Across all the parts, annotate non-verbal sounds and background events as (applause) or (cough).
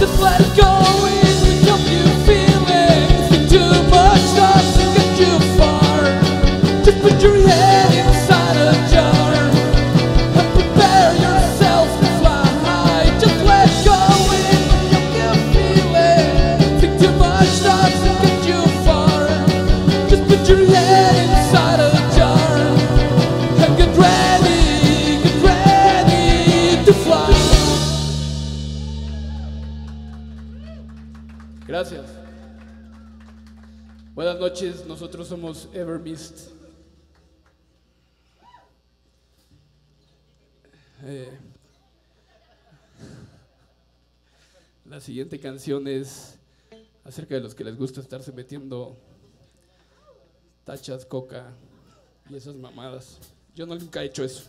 Just let it go. Noches, nosotros somos Evermist. Eh, la siguiente canción es acerca de los que les gusta estarse metiendo tachas, coca y esas mamadas. Yo nunca he hecho eso.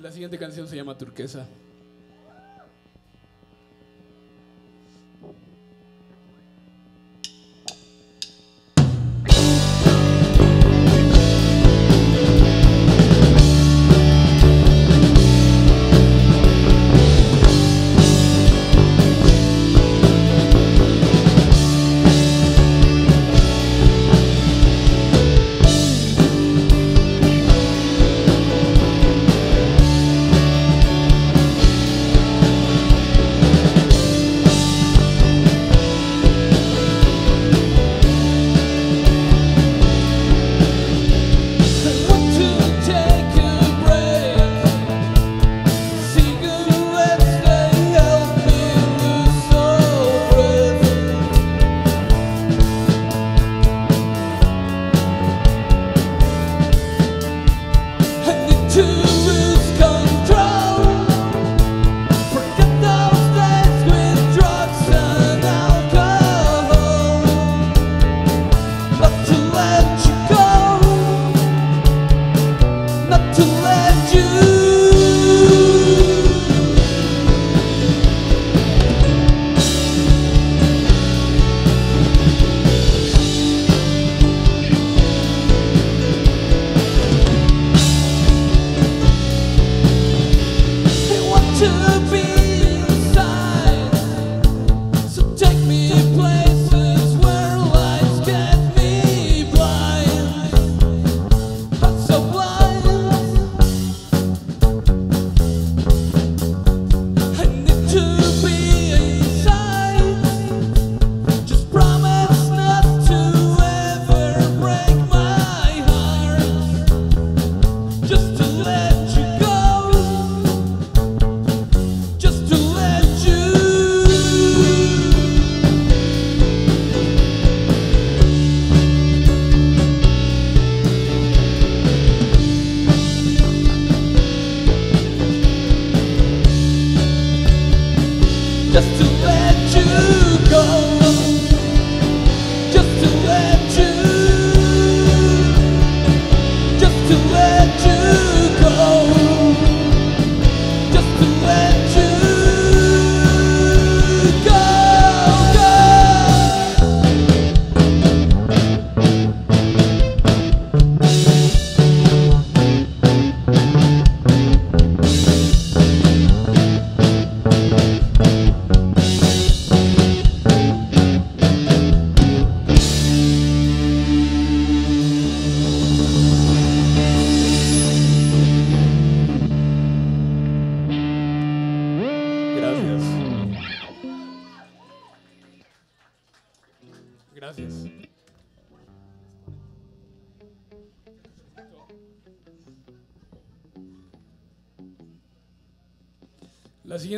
La siguiente canción se llama Turquesa.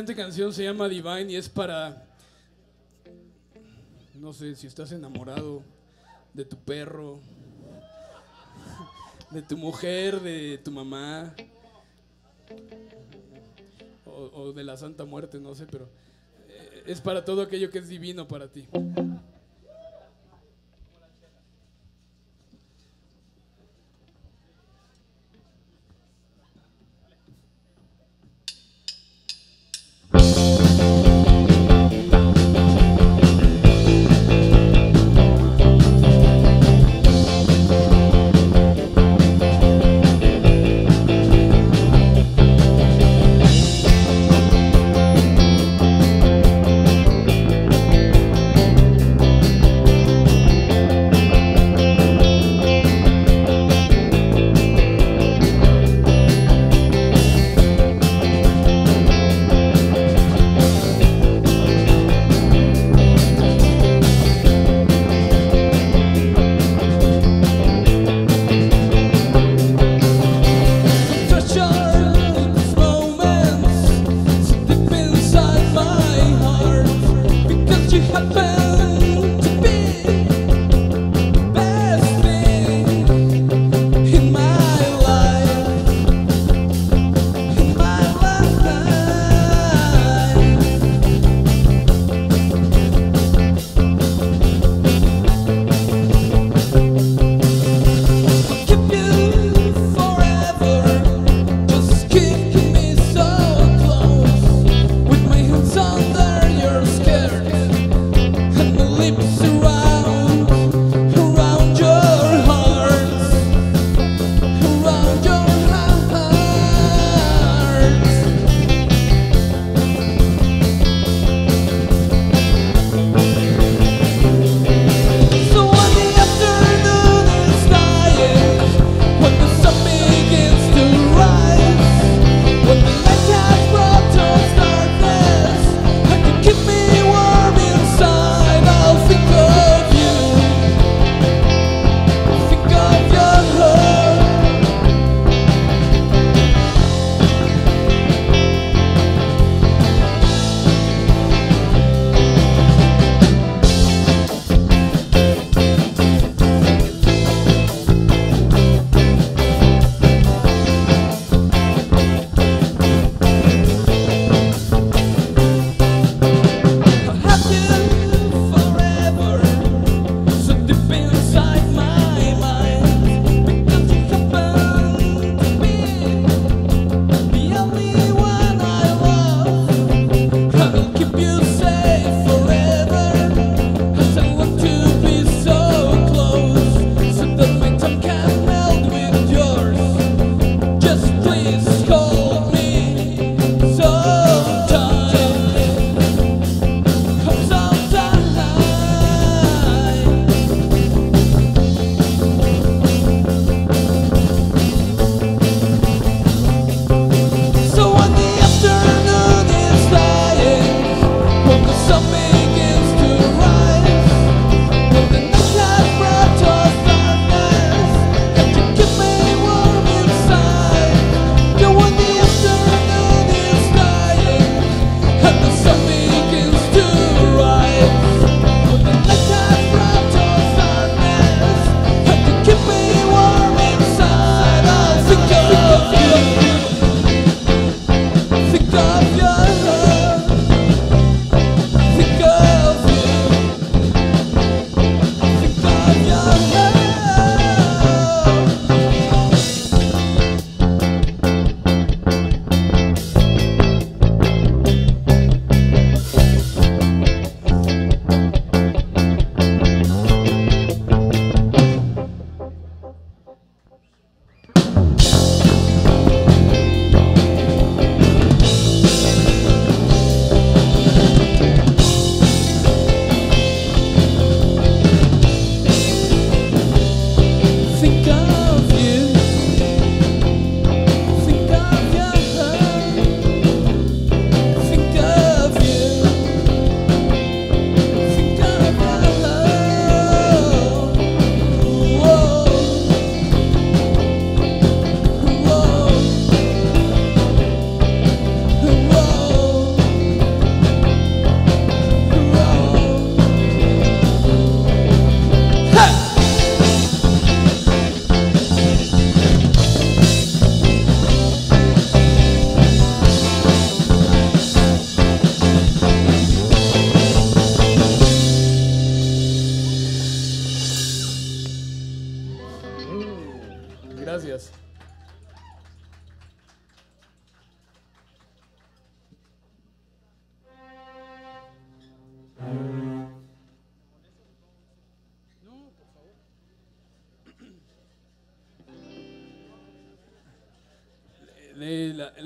Siguiente canción se llama Divine y es para, no sé, si estás enamorado de tu perro, de tu mujer, de tu mamá, o, de la Santa Muerte, no sé, pero eh, es para todo aquello que es divino para ti.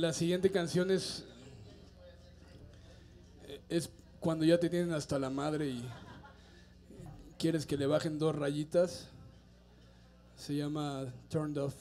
la siguiente canción es. Es cuando ya te tienen hasta la madre y quieres que le bajen dos rayitas. Se llama Turned Off.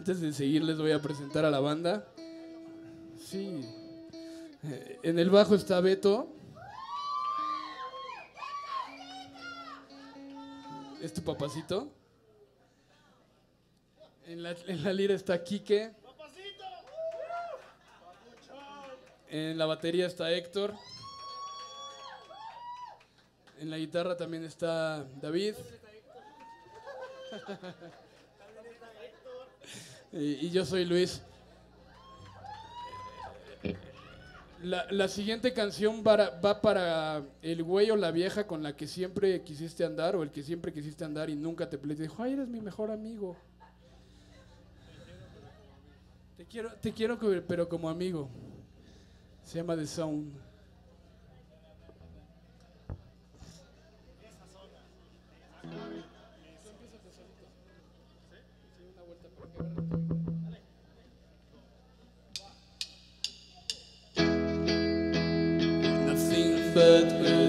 Antes de seguir les voy a presentar a la banda. Sí. Eh, En el bajo está Beto. Es tu papacito. En la, en la lira está Quique. En la batería está Héctor. En la guitarra también está David. (laughs) y, y yo soy Luis. La, la siguiente canción para- va para el güey o la vieja con la que siempre quisiste andar o el que siempre quisiste andar y nunca te peleó te dijo, ay, eres mi mejor amigo. Te quiero, te quiero, pero como amigo. Se llama The Sound. Nothing but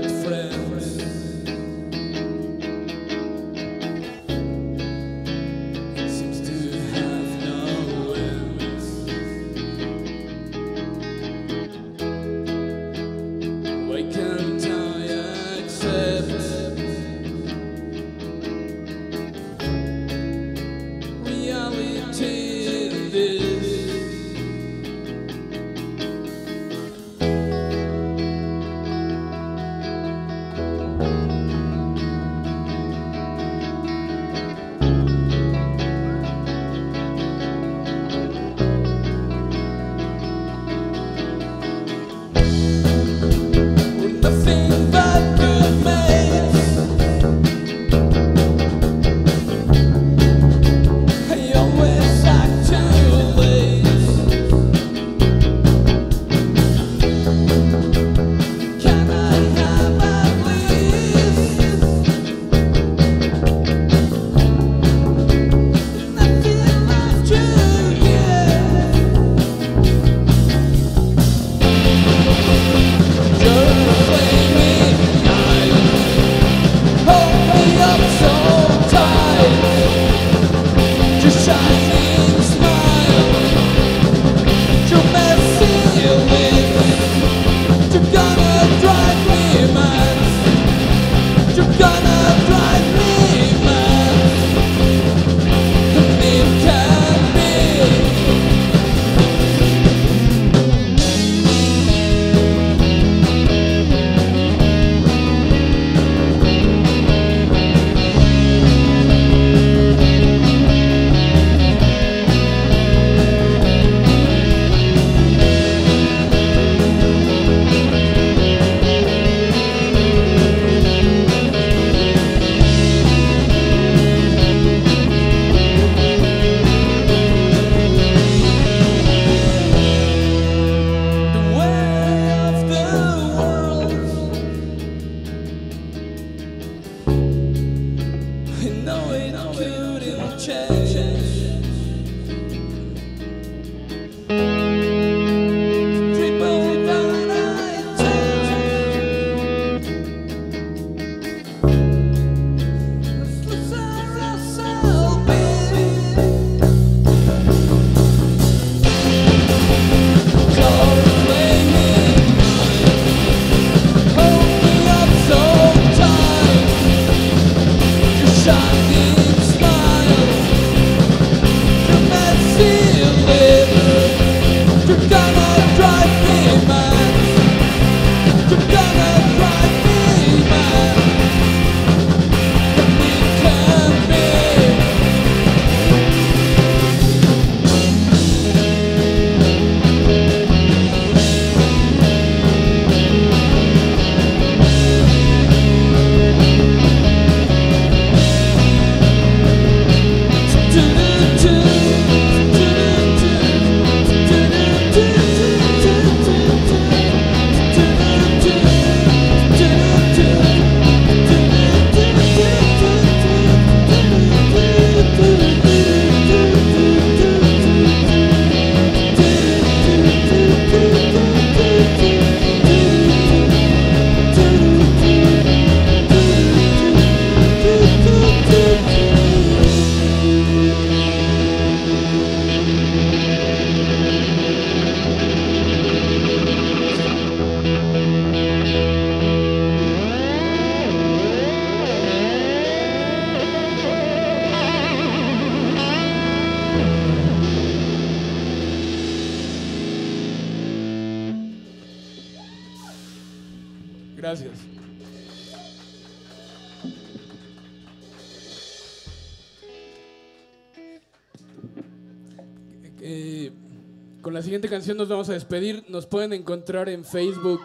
vamos a despedir. Nos pueden encontrar en Facebook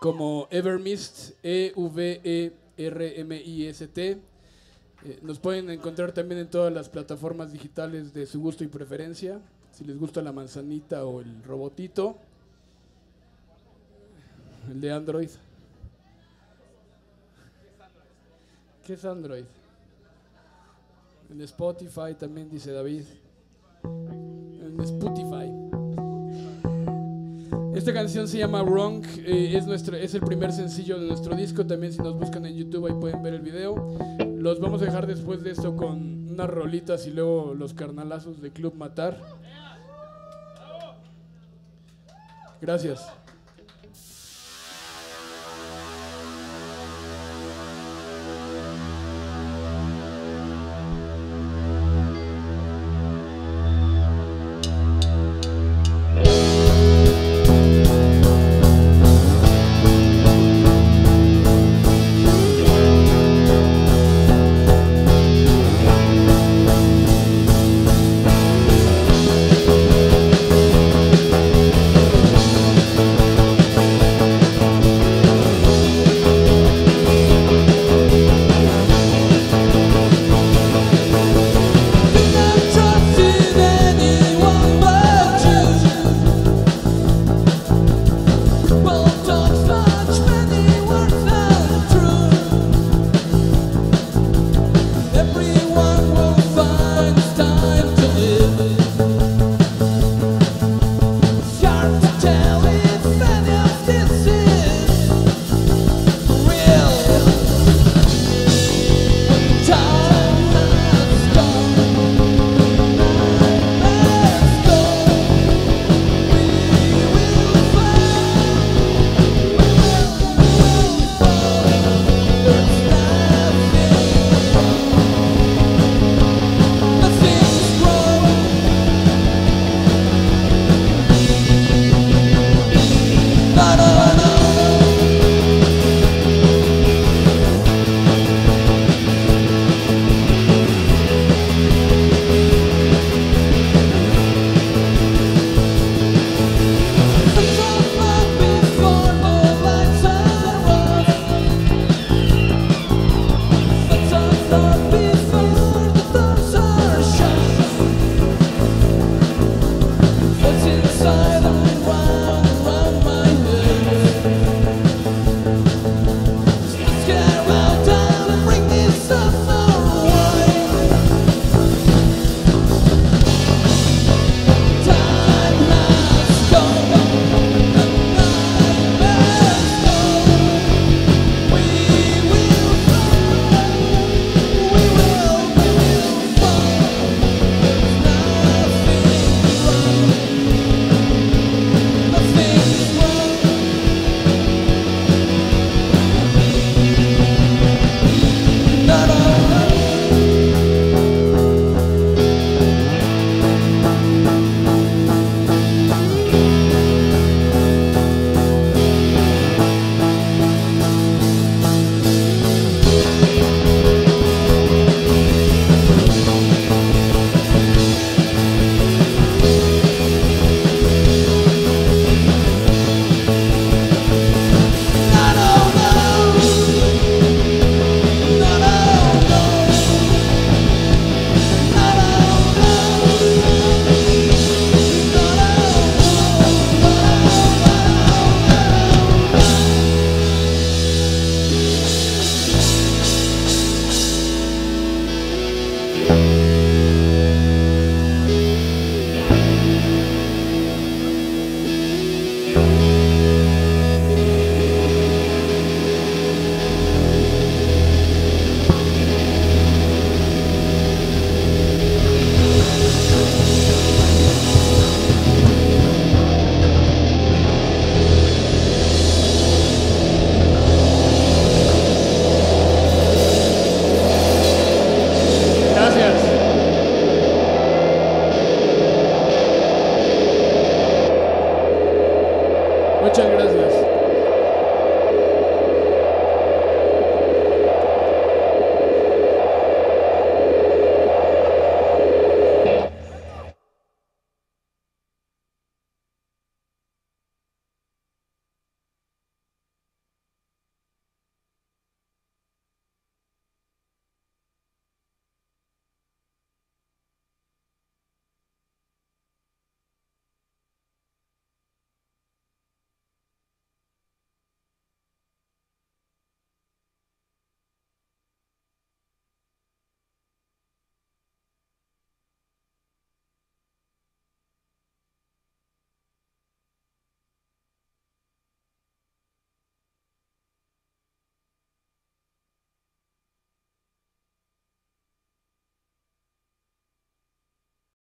como Evermist, E-V-E-R-M-I-S-T. Eh, nos pueden encontrar también en todas las plataformas digitales de su gusto y preferencia. Si les gusta la manzanita o el robotito. El de Android. ¿Qué es Android? En Spotify también dice David. En Spotify. Esta canción se llama Wrong, eh, es, nuestro, es el primer sencillo de nuestro disco, también si nos buscan en YouTube ahí pueden ver el video. Los vamos a dejar después de esto con unas rolitas y luego los carnalazos de Club Matar. Gracias.